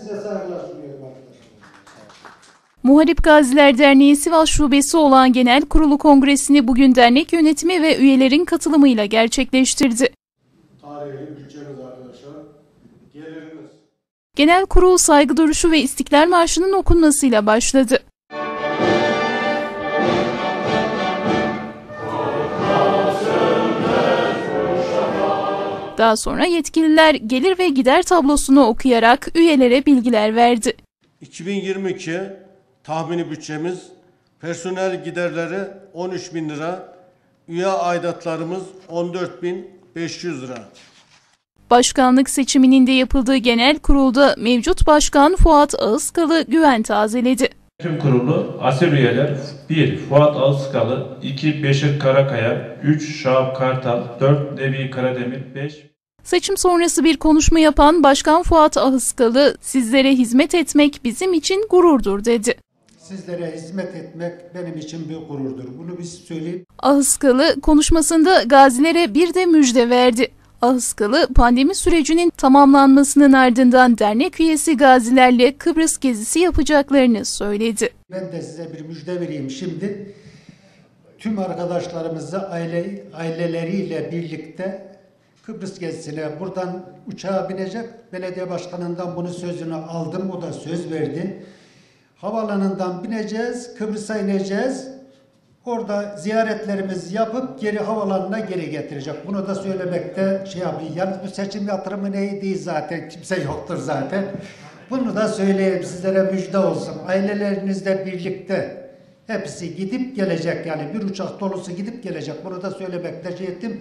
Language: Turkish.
Size saygılar sunuyorum arkadaşlar. Muharip Gaziler Derneği Sivas Şubesi olan Genel Kurulu Kongresini bugün dernek yönetimi ve üyelerin katılımıyla gerçekleştirdi. Tarihi bütçemiz arkadaşlar. Gelirimiz. Genel Kurul saygı duruşu ve İstiklal Marşı'nın okunmasıyla başladı. Daha sonra yetkililer gelir ve gider tablosunu okuyarak üyelere bilgiler verdi. 2022 tahmini bütçemiz personel giderleri 13 bin lira, üye aidatlarımız 14 bin 500 lira. Başkanlık seçiminin de yapıldığı genel kurulda mevcut başkan Fuat Ağızkalı güven tazeledi. Yönetim Kurulu asil üyeler 1. Fuat Ağızkalı 2. Beşir Karakaya 3. Şahap Kartal 4. Nevi Karademir 5. Seçim sonrası bir konuşma yapan Başkan Fuat Ahıskalı, sizlere hizmet etmek bizim için gururdur dedi. Sizlere hizmet etmek benim için bir gururdur. Bunu biz söyleyip Ahıskalı konuşmasında gazilere bir de müjde verdi. Ahıskalı pandemi sürecinin tamamlanmasının ardından dernek üyesi gazilerle Kıbrıs gezisi yapacaklarını söyledi. ben de size bir müjde vereyim şimdi. Tüm arkadaşlarımızı aile aileleriyle birlikte Kıbrıs gezisine buradan uçağa binecek. Belediye başkanından bunu sözünü aldım. O da söz verdi. Havaalanından bineceğiz, Kıbrıs'a ineceğiz. Orada ziyaretlerimizi yapıp geri havalanına geri getirecek. Bunu da söylemekte şey yapayım. Yalnız bu seçim yatırımı neyi değil zaten. Kimse yoktur zaten. Bunu da söyleyeyim sizlere müjde olsun. Ailelerinizle birlikte hepsi gidip gelecek yani bir uçak dolusu gidip gelecek. Bunu da söylemekte şey ettim.